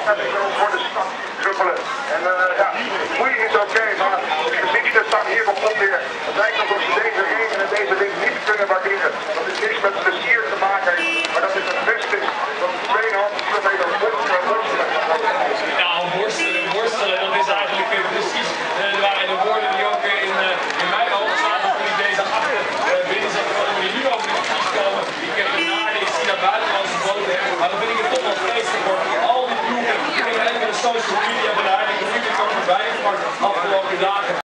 Voor de stad druppelen. En uh, ja, moeilijk is oké, maar de gezichten staan hier op onweer. Het lijkt alsof ze deze regen en deze wind niet kunnen waarderen. Dat is niks met plezier te maken heeft, maar dat is het beste is. Dat is 2,5 kilometer worstelen, worstelen. Nou, worstelen, worstelen, dat is eigenlijk uh, precies uh, de woorden die ook in, uh, in mijn ogen zaten toen ik deze achter binnen zat. Wil nu over de fiets komen. Ik heb een naden, ik zie naar buitenlandse boten, maar social media benadrukt. Ik kan voorbij van de afgelopen dagen.